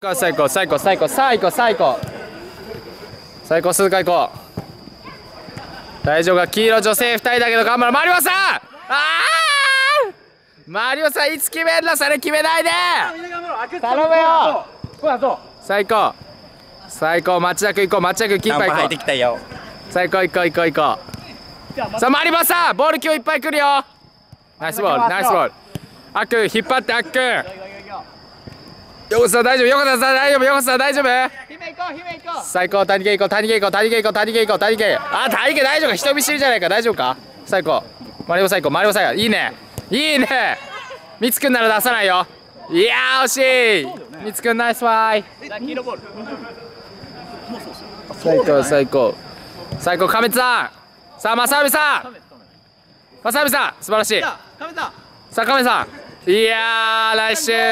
最高最高最高最高最高。最高鈴鹿行こう。大丈夫か？黄色女性2人だけど頑張るマリオさん！ああマリオさんいつ決めんの？それ決めないで！頼むよ！最高。最高町田君行こう。町田君キーパー行こうてきたよ。最高行こう行こう行こう。さあマリボさんボール今日いっぱい来るよ。ナイスボールナイスボール。あっくん引っ張ってあっくん横田さん大丈夫横田さん大丈夫横田さん大丈夫？姫行こう姫行こう。最高谷毛行こう谷毛行こう谷毛行こう谷毛行こう谷毛。あ谷毛大丈夫。か人見知りじゃないか大丈夫か？最高。マリオ最高マリオ最高。いいね。いいね。みつくんなら出さないよ。いやー惜しい。みつくんナイスファイ。最高最高。最高亀津さん。さあ正臣さん。正臣さん素晴らしい。さあ亀さん。いやーナイスシュート